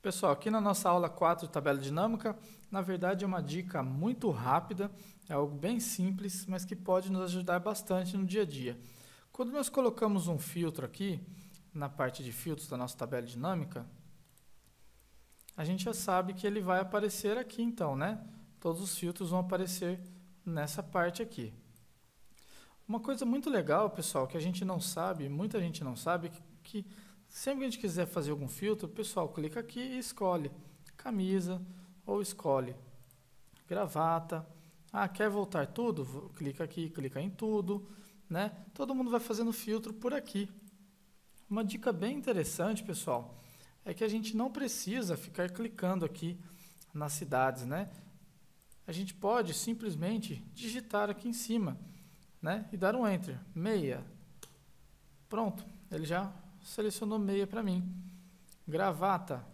Pessoal, aqui na nossa aula 4 de tabela dinâmica, na verdade é uma dica muito rápida, é algo bem simples, mas que pode nos ajudar bastante no dia a dia. Quando nós colocamos um filtro aqui, na parte de filtros da nossa tabela dinâmica, a gente já sabe que ele vai aparecer aqui então, né? Todos os filtros vão aparecer nessa parte aqui. Uma coisa muito legal, pessoal, que a gente não sabe, muita gente não sabe, que, que sempre que a gente quiser fazer algum filtro, pessoal clica aqui e escolhe camisa ou escolhe gravata. Ah, quer voltar tudo? Clica aqui, clica em tudo, né? Todo mundo vai fazendo filtro por aqui. Uma dica bem interessante, pessoal, é que a gente não precisa ficar clicando aqui nas cidades, né? A gente pode simplesmente digitar aqui em cima, né? E dar um Enter. Meia. Pronto, ele já selecionou meia para mim. Gravata.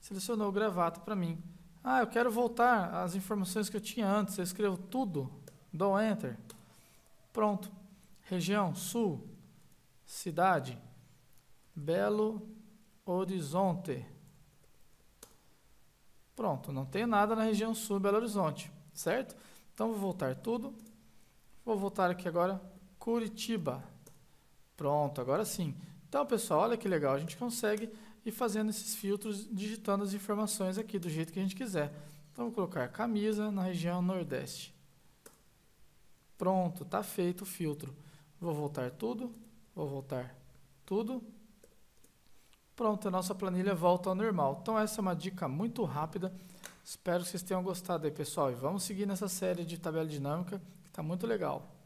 Selecionou gravata para mim. Ah, eu quero voltar às informações que eu tinha antes. Eu escrevo tudo, dou Enter. Pronto. Região Sul, cidade, Belo Horizonte. Pronto, não tem nada na região Sul, Belo Horizonte, certo? Então vou voltar tudo. Vou voltar aqui agora, Curitiba. Pronto, agora sim. Então, pessoal, olha que legal, a gente consegue ir fazendo esses filtros, digitando as informações aqui do jeito que a gente quiser. Então, vou colocar camisa na região Nordeste. Pronto, está feito o filtro. Vou voltar tudo, vou voltar tudo. Pronto, a nossa planilha volta ao normal. Então, essa é uma dica muito rápida. Espero que vocês tenham gostado aí, pessoal. E vamos seguir nessa série de tabela dinâmica, que está muito legal.